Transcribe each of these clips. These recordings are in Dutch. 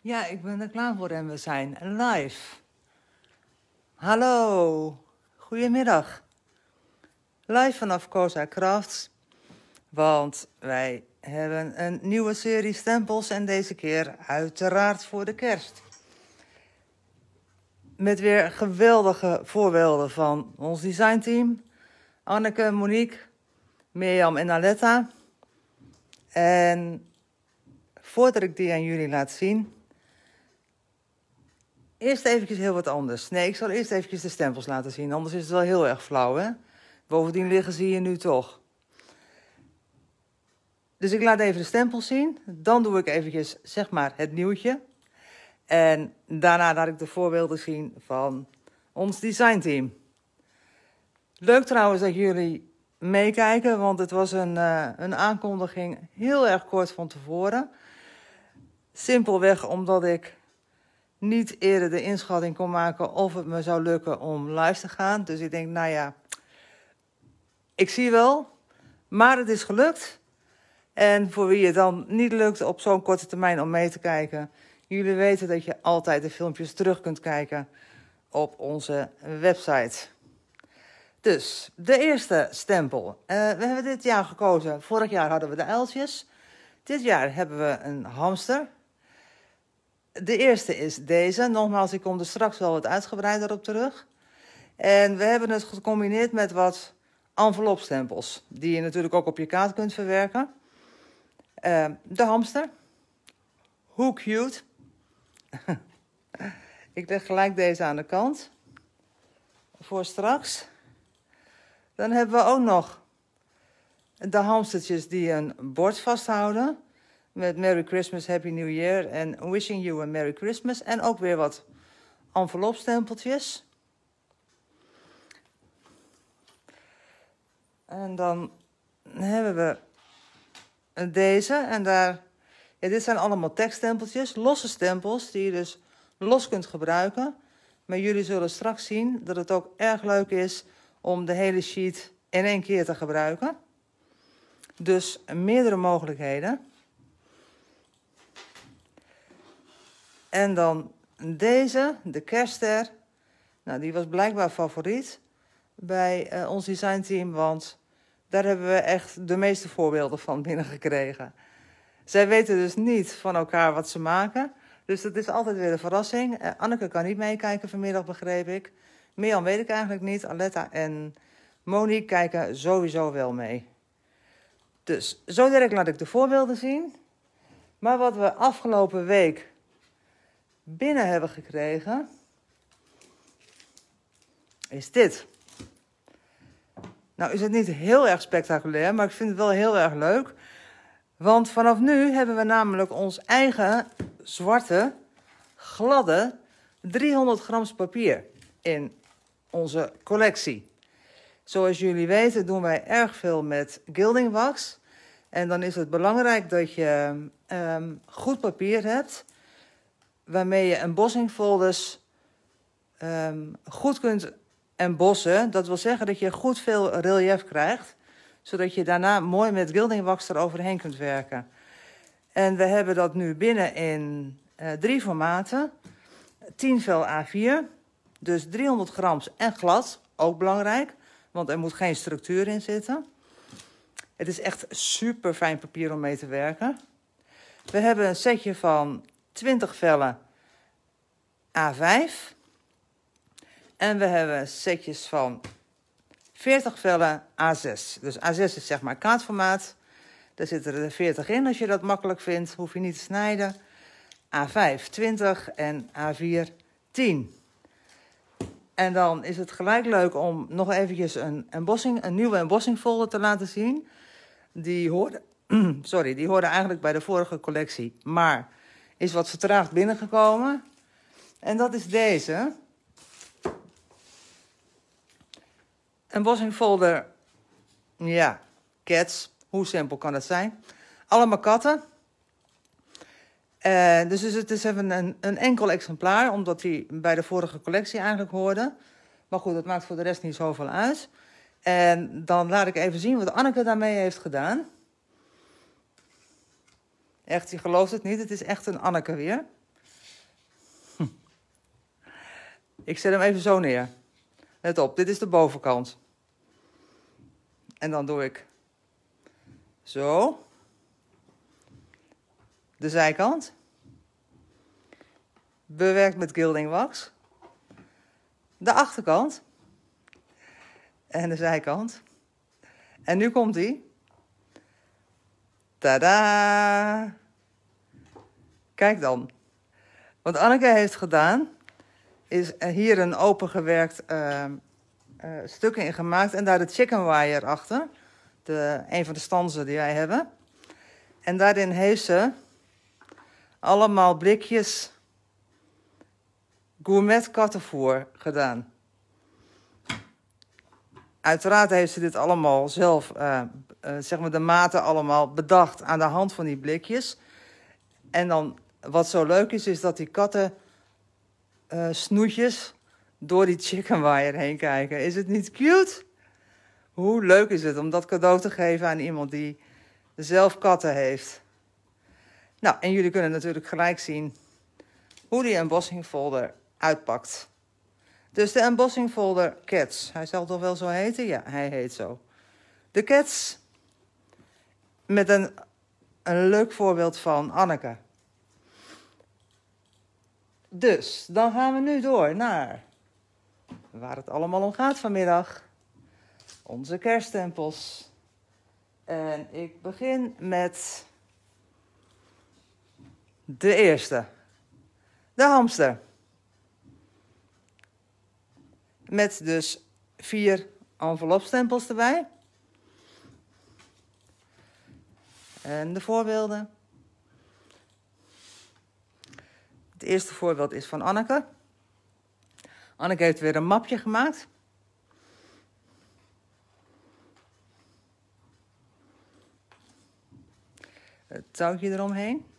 Ja, ik ben er klaar voor en we zijn live. Hallo, goedemiddag. Live vanaf Cosa Crafts, want wij hebben een nieuwe serie stempels en deze keer uiteraard voor de kerst. Met weer geweldige voorbeelden van ons designteam. Anneke, Monique, Mirjam en Aletta. En voordat ik die aan jullie laat zien, Eerst eventjes heel wat anders. Nee, ik zal eerst eventjes de stempels laten zien, anders is het wel heel erg flauw, hè? Bovendien liggen ze hier nu toch. Dus ik laat even de stempels zien. Dan doe ik eventjes, zeg maar, het nieuwtje. En daarna laat ik de voorbeelden zien van ons designteam. Leuk trouwens dat jullie meekijken, want het was een, uh, een aankondiging heel erg kort van tevoren. Simpelweg omdat ik niet eerder de inschatting kon maken of het me zou lukken om live te gaan. Dus ik denk, nou ja, ik zie wel, maar het is gelukt. En voor wie het dan niet lukt op zo'n korte termijn om mee te kijken, jullie weten dat je altijd de filmpjes terug kunt kijken op onze website. Dus, de eerste stempel. Uh, we hebben dit jaar gekozen. Vorig jaar hadden we de uiltjes. Dit jaar hebben we een hamster. De eerste is deze. Nogmaals, ik kom er straks wel wat uitgebreider op terug. En we hebben het gecombineerd met wat envelopstempels, die je natuurlijk ook op je kaart kunt verwerken. Uh, de hamster. Hoe cute. ik leg gelijk deze aan de kant. Voor straks. Dan hebben we ook nog de hamstertjes die een bord vasthouden met Merry Christmas, Happy New Year en Wishing You a Merry Christmas. En ook weer wat envelopstempeltjes. En dan hebben we deze en daar, ja, dit zijn allemaal tekststempeltjes, losse stempels die je dus los kunt gebruiken. Maar jullie zullen straks zien dat het ook erg leuk is om de hele sheet in één keer te gebruiken. Dus meerdere mogelijkheden. En dan deze, de kerstster. Nou, die was blijkbaar favoriet bij uh, ons designteam, want daar hebben we echt de meeste voorbeelden van binnengekregen. Zij weten dus niet van elkaar wat ze maken. Dus dat is altijd weer een verrassing. Uh, Anneke kan niet meekijken vanmiddag, begreep ik. Mirjam weet ik eigenlijk niet. Aletta en Monique kijken sowieso wel mee. Dus zo direct laat ik de voorbeelden zien. Maar wat we afgelopen week binnen hebben gekregen, is dit. Nou is het niet heel erg spectaculair, maar ik vind het wel heel erg leuk. Want vanaf nu hebben we namelijk ons eigen zwarte, gladde 300 grams papier in onze collectie. Zoals jullie weten doen wij erg veel met gilding wax. En dan is het belangrijk dat je um, goed papier hebt waarmee je embossingfolders um, goed kunt embossen. Dat wil zeggen dat je goed veel relief krijgt, zodat je daarna mooi met gilding wax eroverheen kunt werken. En we hebben dat nu binnen in uh, drie formaten. 10 vel A4, dus 300 grams en glad, ook belangrijk, want er moet geen structuur in zitten. Het is echt super fijn papier om mee te werken. We hebben een setje van 20 vellen A5. En we hebben setjes van 40 vellen A6. Dus A6 is zeg maar kaartformaat. Daar zitten er 40 in als je dat makkelijk vindt. Hoef je niet te snijden. A5 20 en A4 10. En dan is het gelijk leuk om nog eventjes een, embossing, een nieuwe embossingfolder te laten zien. Die hoorde, sorry, die hoorde eigenlijk bij de vorige collectie. Maar is wat vertraagd binnengekomen. En dat is deze. Een folder. Ja, cats. Hoe simpel kan het zijn? Allemaal katten. Uh, dus het is even een, een enkel exemplaar, omdat die bij de vorige collectie eigenlijk hoorde. Maar goed, dat maakt voor de rest niet zoveel uit. En dan laat ik even zien wat Anneke daarmee heeft gedaan. Echt, je gelooft het niet. Het is echt een Anneke weer. Hm. Ik zet hem even zo neer. Let op, dit is de bovenkant. En dan doe ik zo. De zijkant. Bewerkt met gilding wax. De achterkant. En de zijkant. En nu komt hij. Tada! Kijk dan. Wat Anneke heeft gedaan, is hier een opengewerkt uh, uh, stuk in gemaakt en daar de chicken wire achter. De, een van de stanzen die wij hebben. En daarin heeft ze allemaal blikjes gourmet kattenvoer gedaan. Uiteraard heeft ze dit allemaal zelf, uh, uh, zeg maar de maten allemaal bedacht aan de hand van die blikjes. En dan, wat zo leuk is, is dat die katten uh, snoetjes door die chicken wire heen kijken. Is het niet cute? Hoe leuk is het om dat cadeau te geven aan iemand die zelf katten heeft? Nou, en jullie kunnen natuurlijk gelijk zien hoe die embossing folder uitpakt. Dus de embossing folder Cats. Hij zal toch wel zo heten? Ja, hij heet zo. De Cats met een, een leuk voorbeeld van Anneke. Dus, dan gaan we nu door naar waar het allemaal om gaat vanmiddag. Onze kersttempels. En ik begin met de eerste. De hamster. Met dus vier envelopstempels erbij. En de voorbeelden. Het eerste voorbeeld is van Anneke. Anneke heeft weer een mapje gemaakt. Het touwtje eromheen.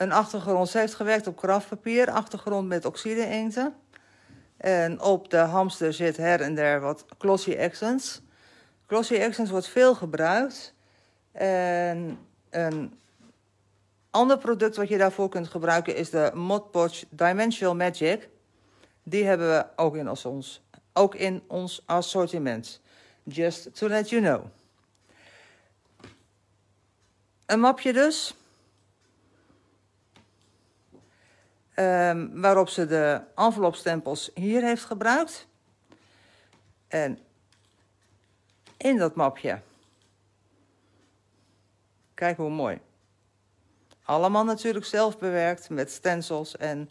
Een achtergrond, ze heeft gewerkt op kraftpapier, achtergrond met oxide-inkten. En op de hamster zit her en der wat glossy accents. Glossy accents wordt veel gebruikt. En een ander product wat je daarvoor kunt gebruiken is de Mod Podge Dimensional Magic. Die hebben we ook in ons, ook in ons assortiment. Just to let you know. Een mapje dus. Um, waarop ze de envelopstempels hier heeft gebruikt. En in dat mapje, kijk hoe mooi. Allemaal natuurlijk zelf bewerkt met stencils en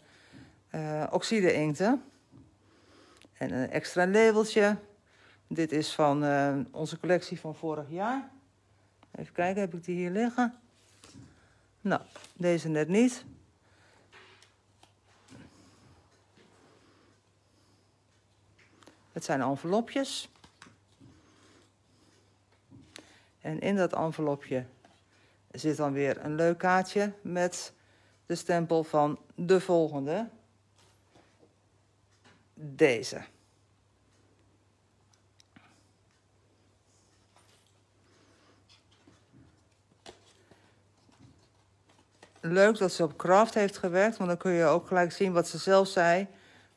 uh, oxide-inkten. En een extra labeltje. Dit is van uh, onze collectie van vorig jaar. Even kijken, heb ik die hier liggen? Nou, deze net niet. Het zijn envelopjes. En in dat envelopje zit dan weer een leuk kaartje met de stempel van de volgende. Deze. Leuk dat ze op craft heeft gewerkt, want dan kun je ook gelijk zien wat ze zelf zei.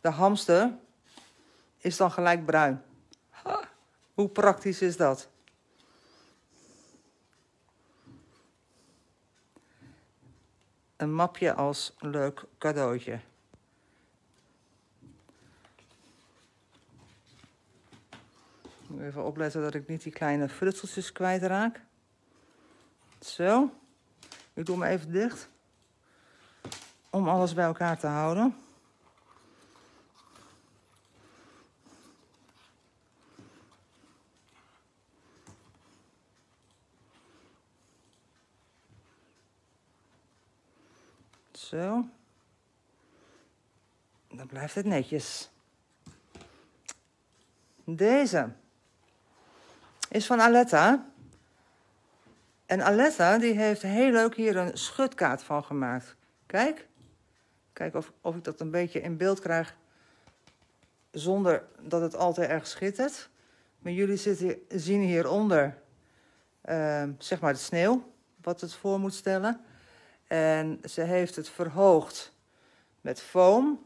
De hamster is dan gelijk bruin. hoe praktisch is dat? Een mapje als leuk cadeautje. Even opletten dat ik niet die kleine frutseltjes kwijtraak. Zo. Ik doe hem even dicht. Om alles bij elkaar te houden. Zo. Dan blijft het netjes. Deze is van Aletta. En Aletta die heeft heel leuk hier een schutkaart van gemaakt. Kijk. Kijk of, of ik dat een beetje in beeld krijg. Zonder dat het altijd erg schittert. Maar jullie zitten, zien hieronder uh, zeg maar de sneeuw. Wat het voor moet stellen. En ze heeft het verhoogd met foam.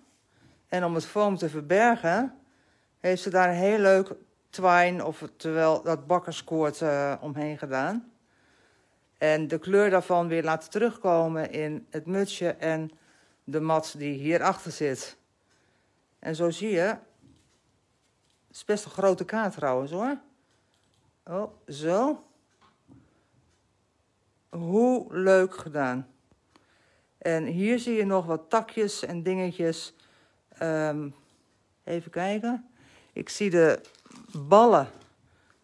En om het foam te verbergen, heeft ze daar een heel leuk twine, of terwijl dat bakkerskoord uh, omheen gedaan. En de kleur daarvan weer laten terugkomen in het mutsje en de mat die hierachter zit. En zo zie je, het is best een grote kaart trouwens hoor. Oh, zo. Hoe leuk gedaan. En hier zie je nog wat takjes en dingetjes. Um, even kijken. Ik zie de ballen,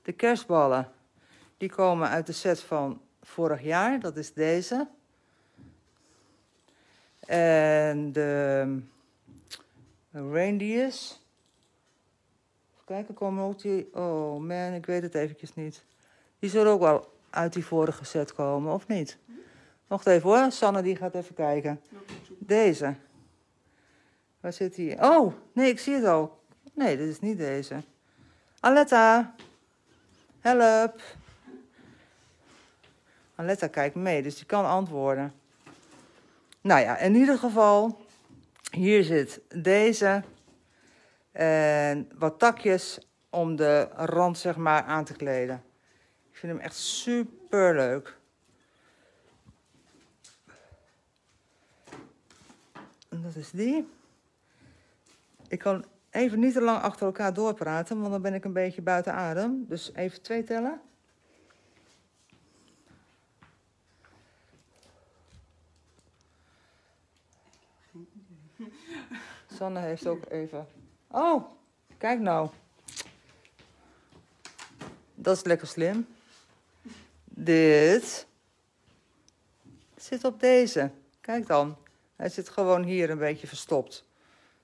de kerstballen. Die komen uit de set van vorig jaar. Dat is deze. En de reindeers. Even kijken, komen ook die... Oh man, ik weet het eventjes niet. Die zullen ook wel uit die vorige set komen, of niet? Wacht even hoor, Sanne die gaat even kijken. Deze. Waar zit die? Oh, nee, ik zie het al. Nee, dit is niet deze. Aletta, help. Aletta kijkt mee, dus die kan antwoorden. Nou ja, in ieder geval, hier zit deze. En wat takjes om de rand zeg maar aan te kleden. Ik vind hem echt super leuk. Dat is die. Ik kan even niet te lang achter elkaar doorpraten, want dan ben ik een beetje buiten adem. Dus even twee tellen. Sanne heeft ook even. Oh, kijk nou. Dat is lekker slim. Dit zit op deze. Kijk dan. Hij zit gewoon hier een beetje verstopt.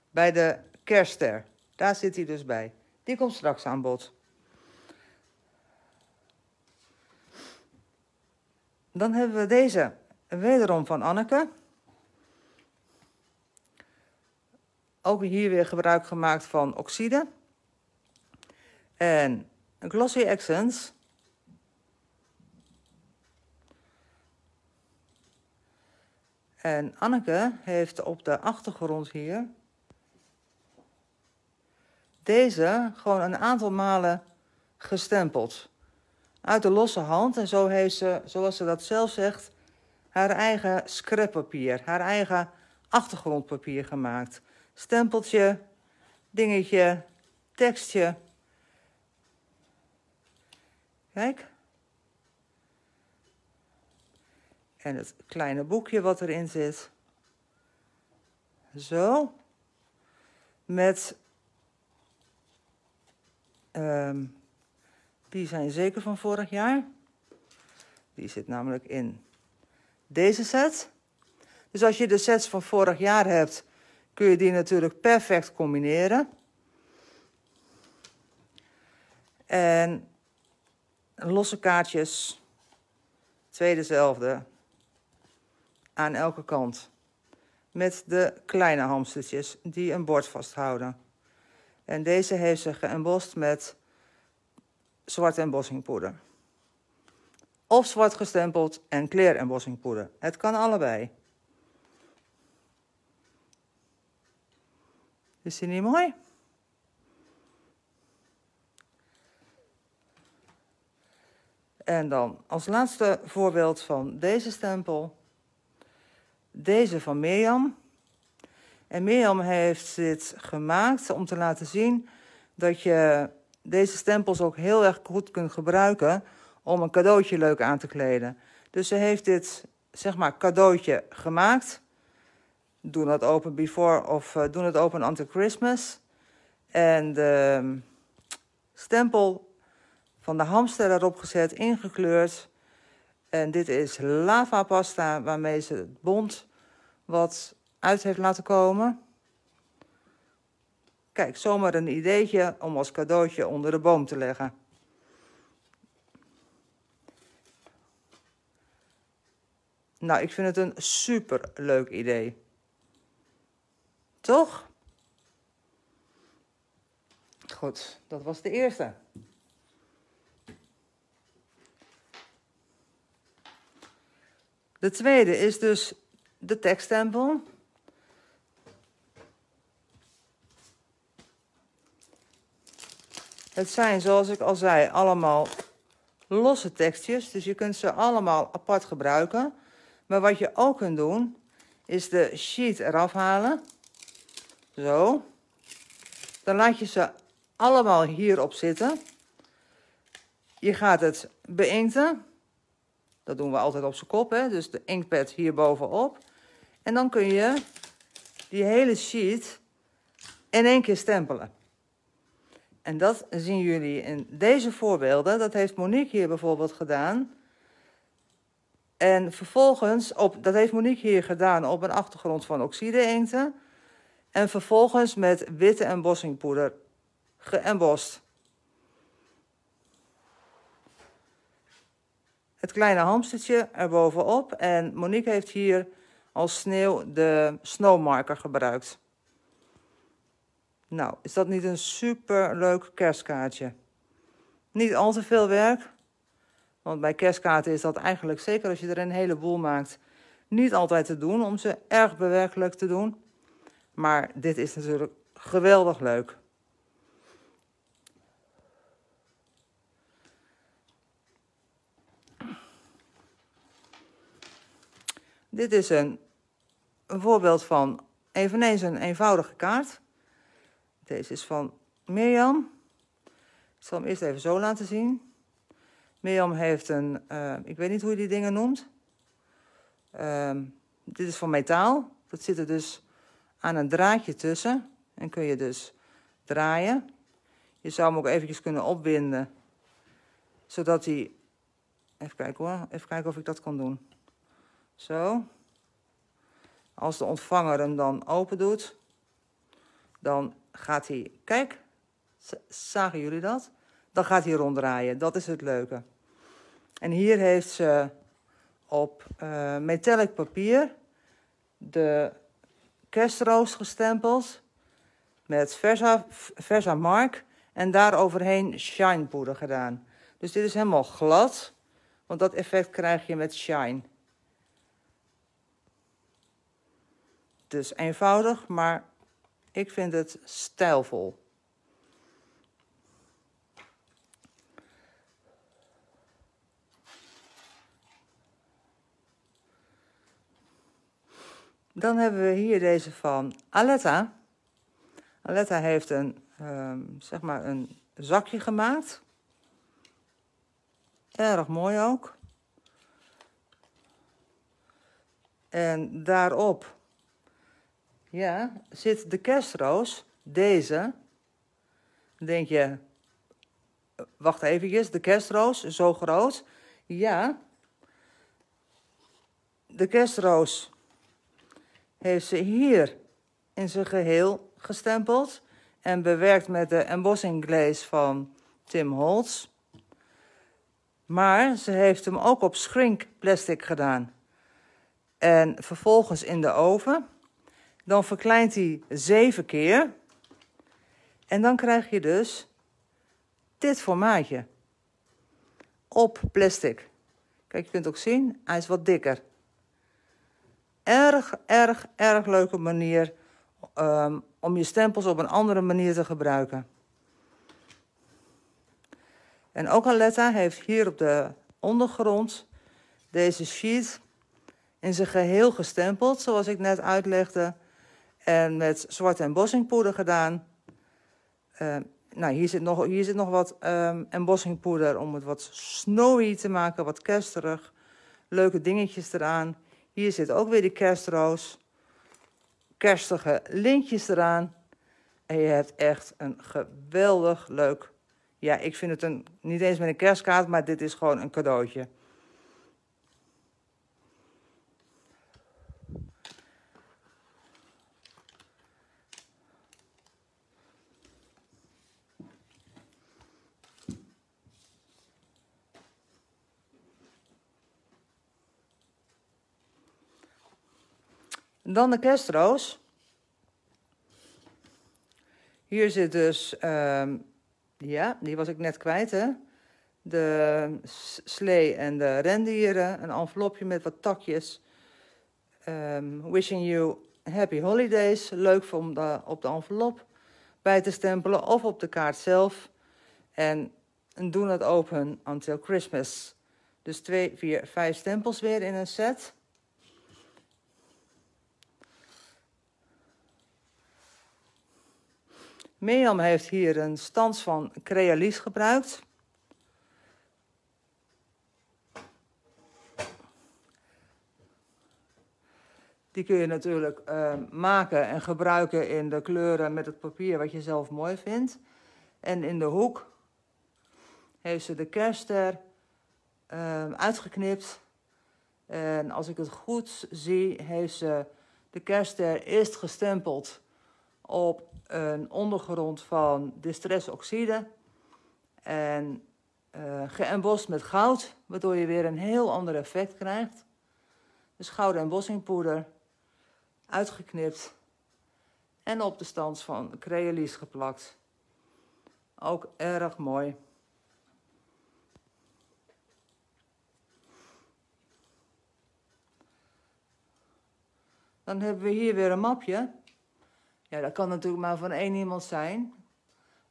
Bij de kerster. Daar zit hij dus bij. Die komt straks aan bod. Dan hebben we deze wederom van Anneke. Ook hier weer gebruik gemaakt van oxide. En Glossy Accents. En Anneke heeft op de achtergrond hier deze gewoon een aantal malen gestempeld. Uit de losse hand. En zo heeft ze, zoals ze dat zelf zegt, haar eigen scrappapier, haar eigen achtergrondpapier gemaakt. Stempeltje, dingetje, tekstje. Kijk. En het kleine boekje wat erin zit. Zo. Met die zijn zeker van vorig jaar. Die zit namelijk in deze set. Dus als je de sets van vorig jaar hebt, kun je die natuurlijk perfect combineren. En losse kaartjes, twee dezelfde, aan elke kant. Met de kleine hamstertjes die een bord vasthouden. En deze heeft ze geëmbost met zwarte embossingpoeder. Of zwart gestempeld en kleerembossingpoeder. Het kan allebei. Is die niet mooi? En dan als laatste voorbeeld van deze stempel. Deze van Mirjam. En Mirjam heeft dit gemaakt om te laten zien dat je deze stempels ook heel erg goed kunt gebruiken om een cadeautje leuk aan te kleden. Dus ze heeft dit, zeg maar, cadeautje gemaakt. Doe het open before of uh, doe het open until Christmas. En de ehm, stempel van de hamster erop gezet, ingekleurd. En dit is lava pasta waarmee ze het bont wat uit heeft laten komen. Kijk, zomaar een ideetje om als cadeautje onder de boom te leggen. Nou, ik vind het een super leuk idee. Toch? Goed, dat was de eerste. De tweede is dus de tekststempel. Het zijn, zoals ik al zei, allemaal losse tekstjes. Dus je kunt ze allemaal apart gebruiken. Maar wat je ook kunt doen, is de sheet eraf halen. Zo. Dan laat je ze allemaal hierop zitten. Je gaat het beinkten. Dat doen we altijd op zijn kop, hè? dus de inkpad hier bovenop. En dan kun je die hele sheet in één keer stempelen. En dat zien jullie in deze voorbeelden. Dat heeft Monique hier bijvoorbeeld gedaan. En vervolgens, op, dat heeft Monique hier gedaan op een achtergrond van oxide-inkten. En vervolgens met witte embossingpoeder geëmbost. Het kleine hamstertje erbovenop. En Monique heeft hier als sneeuw de snowmarker gebruikt. Nou, is dat niet een super leuk kerstkaartje? Niet al te veel werk. Want bij kerstkaarten is dat eigenlijk, zeker als je er een heleboel maakt, niet altijd te doen om ze erg bewerkelijk te doen. Maar dit is natuurlijk geweldig leuk. Dit is een, een voorbeeld van eveneens een eenvoudige kaart. Deze is van Mirjam. Ik zal hem eerst even zo laten zien. Mirjam heeft een, uh, ik weet niet hoe je die dingen noemt. Uh, dit is van metaal. Dat zit er dus aan een draadje tussen. En kun je dus draaien. Je zou hem ook eventjes kunnen opwinden. Zodat hij... Even kijken hoor. Even kijken of ik dat kan doen. Zo. Als de ontvanger hem dan open doet, dan gaat hij, kijk, zagen jullie dat? Dan gaat hij ronddraaien, dat is het leuke. En hier heeft ze op uh, metallic papier de kerstroos gestempeld met Versa, Versa Mark en daaroverheen shine poeder gedaan. Dus dit is helemaal glad, want dat effect krijg je met shine. Dus eenvoudig, maar ik vind het stijlvol. Dan hebben we hier deze van Aletta. Aletta heeft een, um, zeg maar een zakje gemaakt. Erg mooi ook. En daarop ja, zit de kerstroos, deze. Denk je, wacht eventjes, de kerstroos, zo groot. Ja, de kerstroos heeft ze hier in zijn geheel gestempeld en bewerkt met de embossing glaze van Tim Holtz. Maar ze heeft hem ook op shrink plastic gedaan. En vervolgens in de oven dan verkleint hij zeven keer. En dan krijg je dus dit formaatje. Op plastic. Kijk, je kunt ook zien, hij is wat dikker. Erg, erg, erg leuke manier um, om je stempels op een andere manier te gebruiken. En ook Aletta heeft hier op de ondergrond deze sheet in zijn geheel gestempeld, zoals ik net uitlegde. En met zwarte embossingpoeder gedaan. Uh, nou, hier zit nog, hier zit nog wat um, embossingpoeder om het wat snowy te maken, wat kersterig. Leuke dingetjes eraan. Hier zit ook weer die kerstroos. Kerstige lintjes eraan. En je hebt echt een geweldig leuk... Ja, ik vind het een, niet eens met een kerstkaart, maar dit is gewoon een cadeautje. Dan de kerstroos. Hier zit dus, ehm, ja, die was ik net kwijt hè. De slee en de rendieren. Een envelopje met wat takjes. Ehm, wishing you happy holidays. Leuk om de, op de envelop bij te stempelen of op de kaart zelf. En do not open until Christmas. Dus twee, vier, vijf stempels weer in een set. Mirjam heeft hier een stans van Crealis gebruikt. Die kun je natuurlijk uh, maken en gebruiken in de kleuren met het papier wat je zelf mooi vindt. En in de hoek heeft ze de kerster uh, uitgeknipt. En als ik het goed zie, heeft ze de kerster eerst gestempeld op een ondergrond van distressoxide. En uh, geëmbost met goud, waardoor je weer een heel ander effect krijgt. Dus gouden embossingpoeder, uitgeknipt en op de stand van Crealis geplakt. Ook erg mooi. Dan hebben we hier weer een mapje. Ja, dat kan natuurlijk maar van één iemand zijn.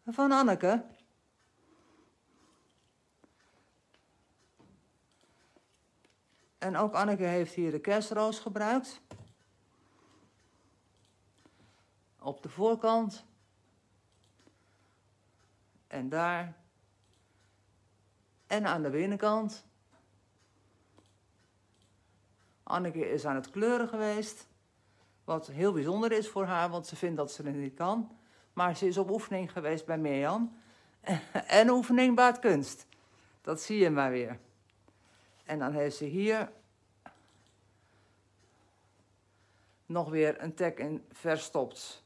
Van Anneke. En ook Anneke heeft hier de kerstroos gebruikt. Op de voorkant. En daar. En aan de binnenkant. Anneke is aan het kleuren geweest. Wat heel bijzonder is voor haar, want ze vindt dat ze het niet kan. Maar ze is op oefening geweest bij Mirjam. en oefening baat kunst. Dat zie je maar weer. En dan heeft ze hier nog weer een tag in verstopt.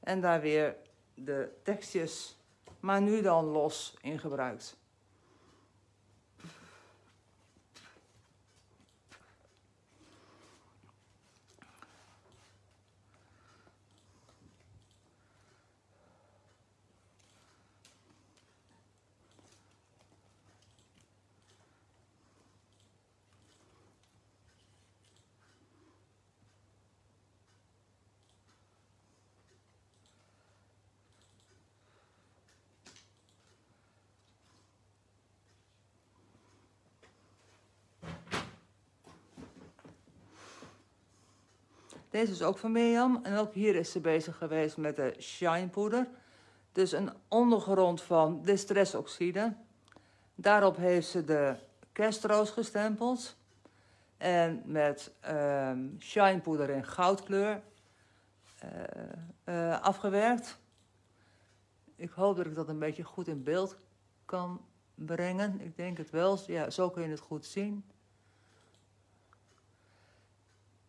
En daar weer de tekstjes, maar nu dan los in gebruikt. Deze is ook van Mirjam. En ook hier is ze bezig geweest met de shine poeder. Dus een ondergrond van distressoxide. Daarop heeft ze de kerstroos gestempeld. En met um, shine poeder in goudkleur uh, uh, afgewerkt. Ik hoop dat ik dat een beetje goed in beeld kan brengen. Ik denk het wel. Ja, zo kun je het goed zien.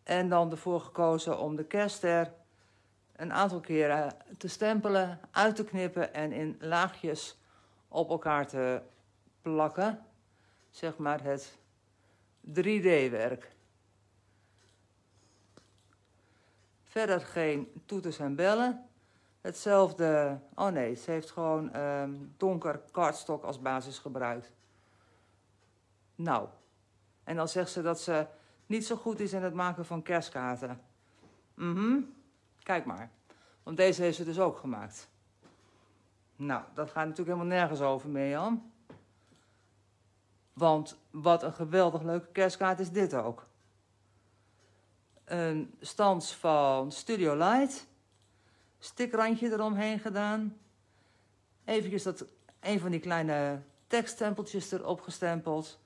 En dan ervoor gekozen om de kerster een aantal keren te stempelen, uit te knippen en in laagjes op elkaar te plakken. Zeg maar het 3D-werk. Verder geen toeters en bellen. Hetzelfde, oh nee, ze heeft gewoon um, donker kartstok als basis gebruikt. Nou, en dan zegt ze dat ze niet zo goed is in het maken van kerstkaarten. Mhm, kijk maar. Want deze heeft ze dus ook gemaakt. Nou, dat gaat natuurlijk helemaal nergens over, Mirjam. Want wat een geweldig leuke kerstkaart is dit ook. Een stans van Studio Light. Stikrandje eromheen gedaan. Even dat, een van die kleine tekststempeltjes erop gestempeld.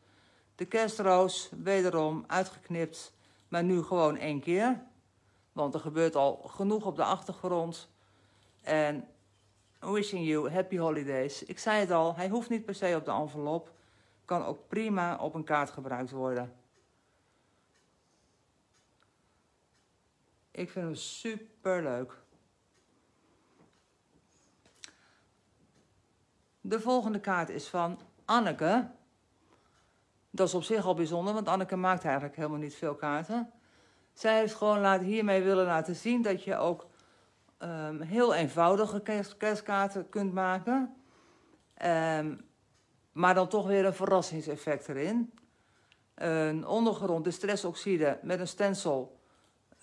De kerstroos, wederom uitgeknipt, maar nu gewoon één keer. Want er gebeurt al genoeg op de achtergrond. En wishing you happy holidays. Ik zei het al, hij hoeft niet per se op de envelop. Kan ook prima op een kaart gebruikt worden. Ik vind hem super leuk. De volgende kaart is van Anneke. Dat is op zich al bijzonder, want Anneke maakt eigenlijk helemaal niet veel kaarten. Zij heeft gewoon laat, hiermee willen laten zien dat je ook um, heel eenvoudige kerstkaarten kunt maken. Um, maar dan toch weer een verrassingseffect erin. Een ondergrond, de stressoxide met een stencil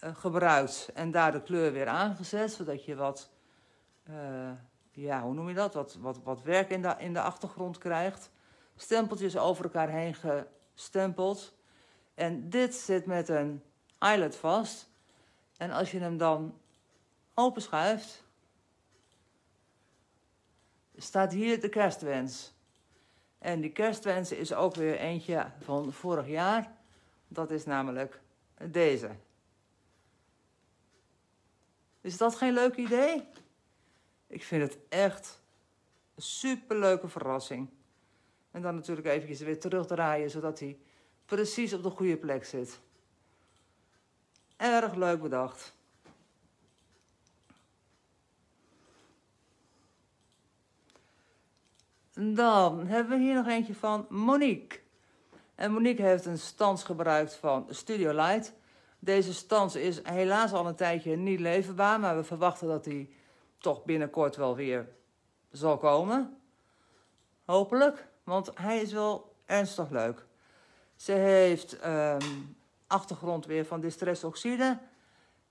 uh, gebruikt en daar de kleur weer aangezet, zodat je wat, uh, ja, hoe noem je dat, wat, wat, wat werk in de, in de achtergrond krijgt. Stempeltjes over elkaar heen gestempeld. En dit zit met een eyelet vast. En als je hem dan openschuift, staat hier de kerstwens. En die kerstwens is ook weer eentje van vorig jaar. Dat is namelijk deze. Is dat geen leuk idee? Ik vind het echt een superleuke verrassing. En dan natuurlijk eventjes weer terugdraaien, zodat hij precies op de goede plek zit. Erg leuk bedacht. Dan hebben we hier nog eentje van Monique. En Monique heeft een stans gebruikt van Studio Light. Deze stans is helaas al een tijdje niet leverbaar, maar we verwachten dat die toch binnenkort wel weer zal komen. Hopelijk, want hij is wel ernstig leuk. Ze heeft um, achtergrond weer van Distress Oxide.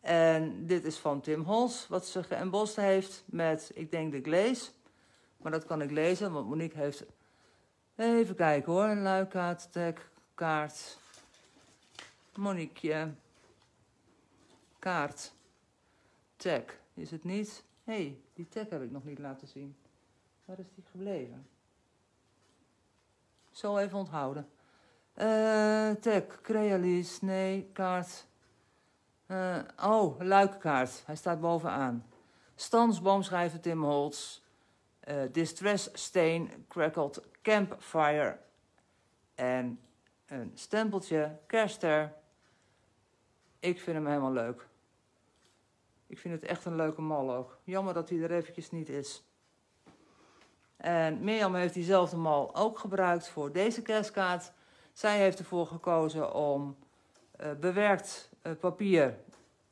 En dit is van Tim Hols, wat ze geëmbost heeft met, ik denk, de glaze. Maar dat kan ik lezen, want Monique heeft... Even kijken hoor, een luikaart, tag, kaart. Monique. Kaart. Tag. Is het niet? Hé, hey, die tag heb ik nog niet laten zien. Waar is die gebleven? Zo even onthouden. Uh, tag, Crealis, nee, kaart. Uh, oh, luikkaart. Hij staat bovenaan. Stans, boomschrijver, Tim Holtz. Uh, Distress Stain, Crackled Campfire. En een stempeltje, kerster. Ik vind hem helemaal leuk. Ik vind het echt een leuke mal ook. Jammer dat hij er eventjes niet is. En Mirjam heeft diezelfde mal ook gebruikt voor deze kerstkaart. Zij heeft ervoor gekozen om uh, bewerkt uh, papier,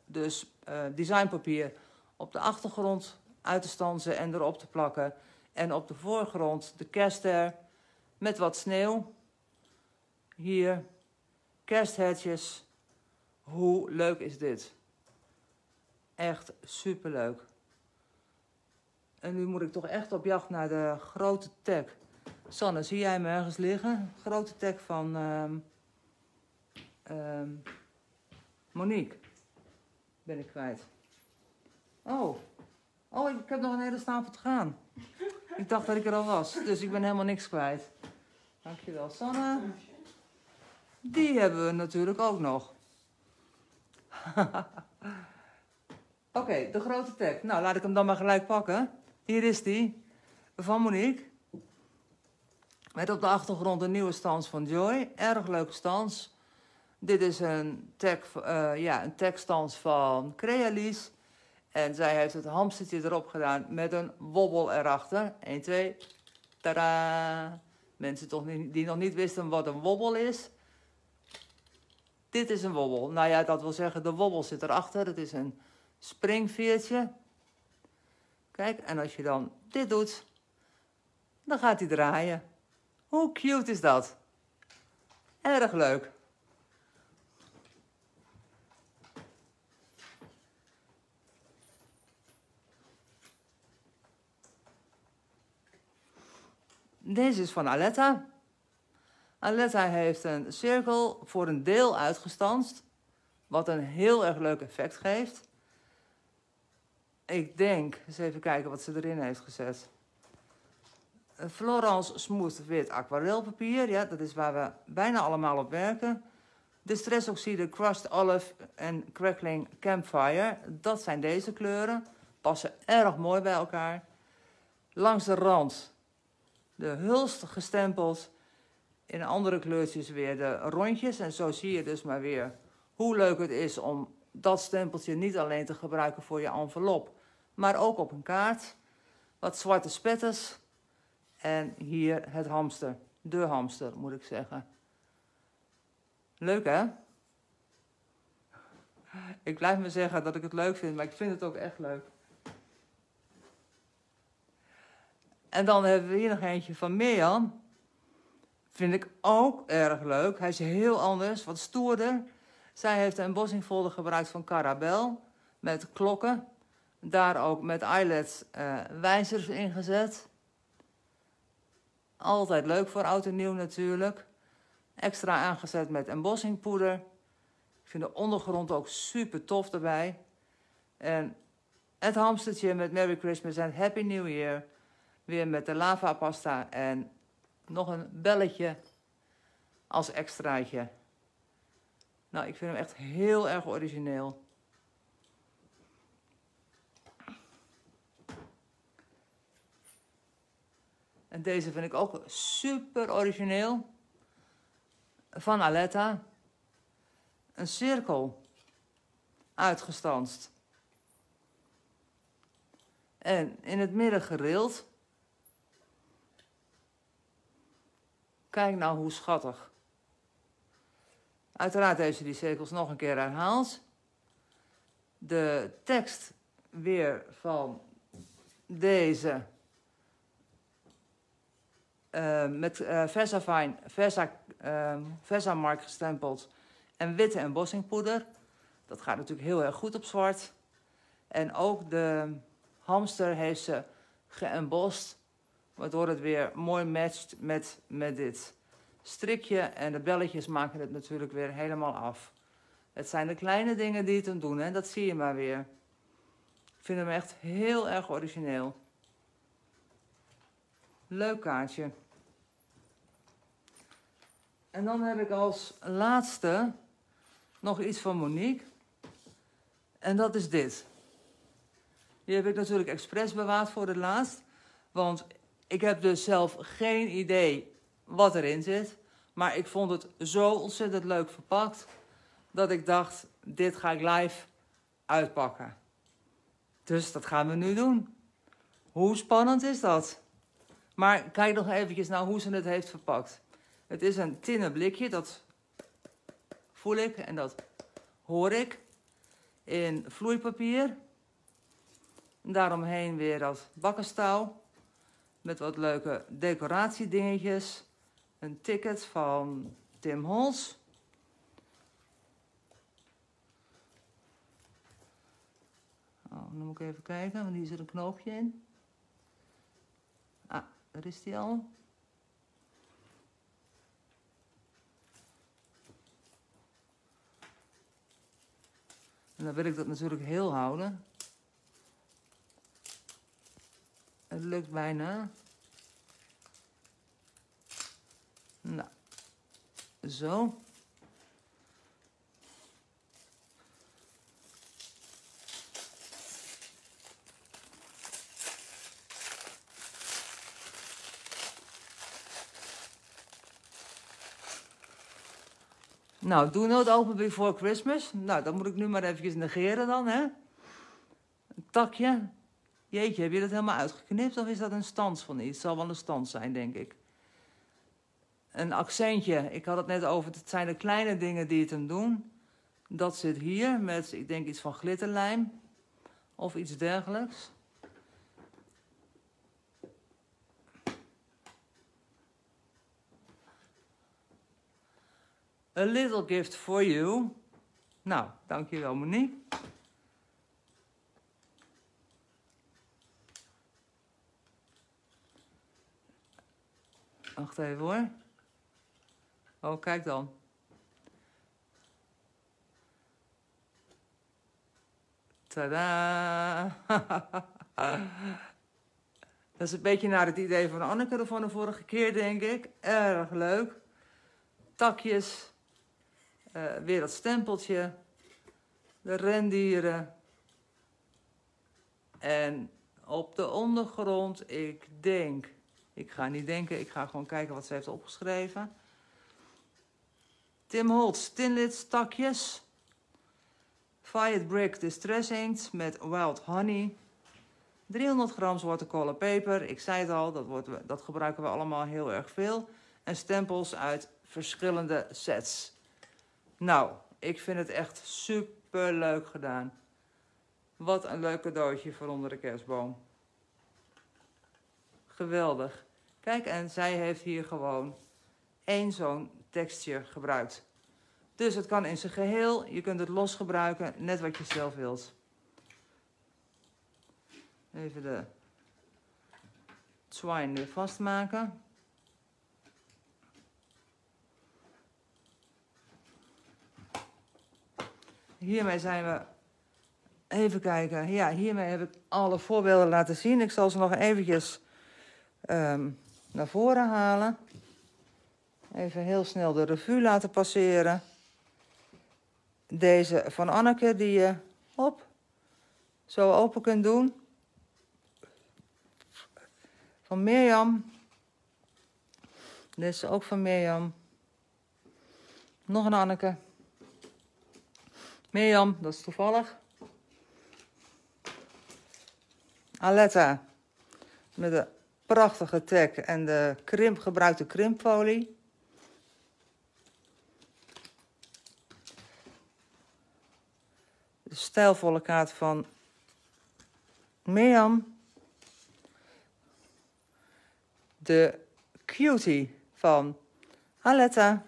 dus uh, designpapier, op de achtergrond uit te stansen en erop te plakken. En op de voorgrond de kerster met wat sneeuw. Hier kersthertjes. Hoe leuk is dit? Echt superleuk. En nu moet ik toch echt op jacht naar de grote tag. Sanne, zie jij hem ergens liggen? Grote tag van um, um, Monique. Ben ik kwijt. Oh. Oh, ik heb nog een hele stapel te gaan. Ik dacht dat ik er al was, dus ik ben helemaal niks kwijt. Dankjewel, Sanne. Die hebben we natuurlijk ook nog. Oké, de grote tag. Nou, laat ik hem dan maar gelijk pakken. Hier is die, van Monique. Met op de achtergrond een nieuwe stans van Joy. Erg leuke stans. Dit is een tag, uh, ja, een tagstans van Crealis. En zij heeft het hamstertje erop gedaan met een wobbel erachter. 1, 2, tada! Mensen toch niet, die nog niet wisten wat een wobbel is. Dit is een wobbel. Nou ja, dat wil zeggen, de wobbel zit erachter. Het is een springveertje. Kijk, en als je dan dit doet, dan gaat hij draaien. Hoe cute is dat? Erg leuk. Deze is van Aletta. Aletta heeft een cirkel voor een deel uitgestanst, wat een heel erg leuk effect geeft. Ik denk, eens even kijken wat ze erin heeft gezet. Florence Smooth wit aquarelpapier, ja, dat is waar we bijna allemaal op werken. Distressoxide Crushed Olive en Crackling Campfire, dat zijn deze kleuren. Passen erg mooi bij elkaar. Langs de rand de hulst gestempeld. In andere kleurtjes weer de rondjes. En zo zie je dus maar weer hoe leuk het is om dat stempeltje niet alleen te gebruiken voor je envelop, maar ook op een kaart. Wat zwarte spetters. En hier het hamster. De hamster, moet ik zeggen. Leuk, hè? Ik blijf me zeggen dat ik het leuk vind, maar ik vind het ook echt leuk. En dan hebben we hier nog eentje van Mirjam. Vind ik ook erg leuk. Hij is heel anders, wat stoerder. Zij heeft een embossingfolder gebruikt van Carabel. Met klokken. Daar ook met eyelets uh, wijzers ingezet. Altijd leuk voor oud en nieuw natuurlijk. Extra aangezet met embossingpoeder. Ik vind de ondergrond ook super tof erbij. En het hamstertje met Merry Christmas en Happy New Year. Weer met de lava pasta en nog een belletje als extraatje. Nou, ik vind hem echt heel erg origineel. En deze vind ik ook super origineel. Van Aletta. Een cirkel. Uitgestanst. En in het midden gerild. Kijk nou hoe schattig. Uiteraard heeft ze die cirkels nog een keer herhaald. De tekst weer van deze uh, met uh, Versafine, Versa, Versamark gestempeld en witte embossingpoeder. Dat gaat natuurlijk heel erg goed op zwart. En ook de hamster heeft ze geëmbost, waardoor het weer mooi matcht met, met dit strikje. En de belletjes maken het natuurlijk weer helemaal af. Het zijn de kleine dingen die het hem doen, hè? dat zie je maar weer. Ik vind hem echt heel erg origineel. Leuk kaartje. En dan heb ik als laatste nog iets van Monique. En dat is dit. Die heb ik natuurlijk expres bewaard voor het laatst. Want ik heb dus zelf geen idee wat erin zit. Maar ik vond het zo ontzettend leuk verpakt. Dat ik dacht, dit ga ik live uitpakken. Dus dat gaan we nu doen. Hoe spannend is dat? Maar kijk nog eventjes naar hoe ze het heeft verpakt. Het is een tinnen blikje, dat voel ik en dat hoor ik. In vloeipapier. Daaromheen weer dat bakkenstouw. Met wat leuke decoratiedingetjes. Een ticket van Tim Hols. Oh, dan moet ik even kijken, want hier zit een knoopje in. Ah, daar is die al. En dan wil ik dat natuurlijk heel houden. Het lukt bijna. Nou, zo. Nou, doe nooit open before Christmas. Nou, dat moet ik nu maar even negeren dan, hè. Een takje. Jeetje, heb je dat helemaal uitgeknipt of is dat een stans van iets? Het zal wel een stans zijn, denk ik. Een accentje. Ik had het net over, het zijn de kleine dingen die het hem doen. Dat zit hier met, ik denk iets van glitterlijm. Of iets dergelijks. A little gift for you. Nou, dankjewel Monique. Wacht even hoor. Oh, kijk dan. Tadaa! Dat is een beetje naar het idee van Anneke van de vorige keer, denk ik. Erg leuk. Takjes. Uh, weer dat stempeltje. De rendieren. En op de ondergrond, ik denk... Ik ga niet denken, ik ga gewoon kijken wat ze heeft opgeschreven. Tim Holtz, tinlits, takjes. Fiat Brick Distress Inks met Wild Honey. 300 gram zwarte kolenpeper. Ik zei het al, dat, wordt, dat gebruiken we allemaal heel erg veel. En stempels uit verschillende sets. Nou, ik vind het echt super leuk gedaan. Wat een leuk cadeautje voor onder de kerstboom. Geweldig. Kijk, en zij heeft hier gewoon één zo'n tekstje gebruikt. Dus het kan in zijn geheel. Je kunt het los gebruiken, net wat je zelf wilt. Even de twine weer vastmaken. Hiermee zijn we... Even kijken. Ja, hiermee heb ik alle voorbeelden laten zien. Ik zal ze nog eventjes um, naar voren halen. Even heel snel de revue laten passeren. Deze van Anneke die je op zo open kunt doen. Van Mirjam. Is ook van Mirjam. Nog een Anneke. Mirjam, dat is toevallig. Aletta. Met de prachtige tag en de krimp, gebruikte krimpfolie. De stijlvolle kaart van Mirjam. De cutie van Aletta.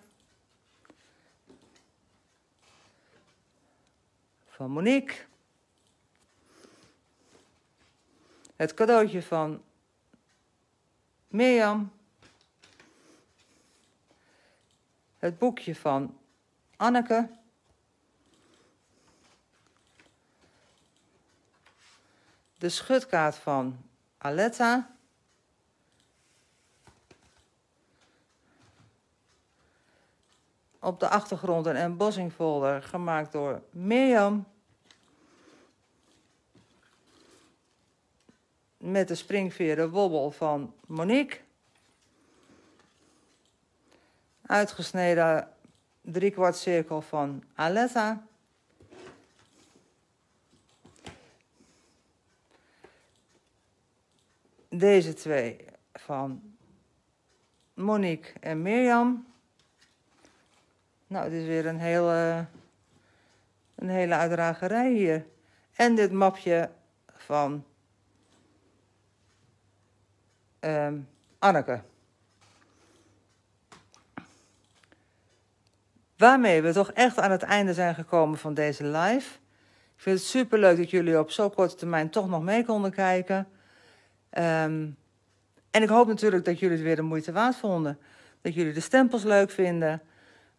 Van Monique. Het cadeautje van Mirjam. Het boekje van Anneke. De schutkaart van Aletta. Op de achtergrond een embossing folder gemaakt door Mirjam. met de springveren wobbel van Monique. Uitgesneden driekwart cirkel van Aletta. Deze twee van Monique en Mirjam. Nou, het is weer een hele, een hele uitdragerij hier. En dit mapje van um, Anneke. Waarmee we toch echt aan het einde zijn gekomen van deze live. Ik vind het super leuk dat jullie op zo'n korte termijn toch nog mee konden kijken. Um, en ik hoop natuurlijk dat jullie het weer de moeite waard vonden. Dat jullie de stempels leuk vinden.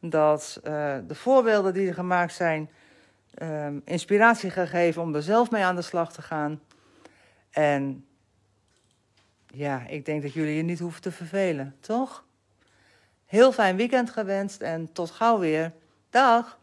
Dat uh, de voorbeelden die er gemaakt zijn um, inspiratie gegeven om er zelf mee aan de slag te gaan. En ja, ik denk dat jullie je niet hoeven te vervelen, toch? Heel fijn weekend gewenst en tot gauw weer. Dag!